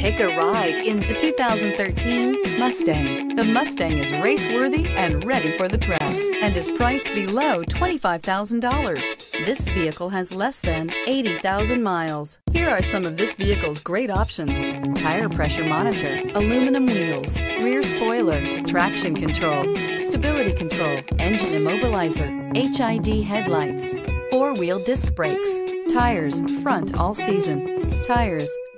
Take a ride in the 2013 Mustang. The Mustang is race-worthy and ready for the track and is priced below $25,000. This vehicle has less than 80,000 miles. Here are some of this vehicle's great options. Tire pressure monitor, aluminum wheels, rear spoiler, traction control, stability control, engine immobilizer, HID headlights, four-wheel disc brakes, tires front all season, tires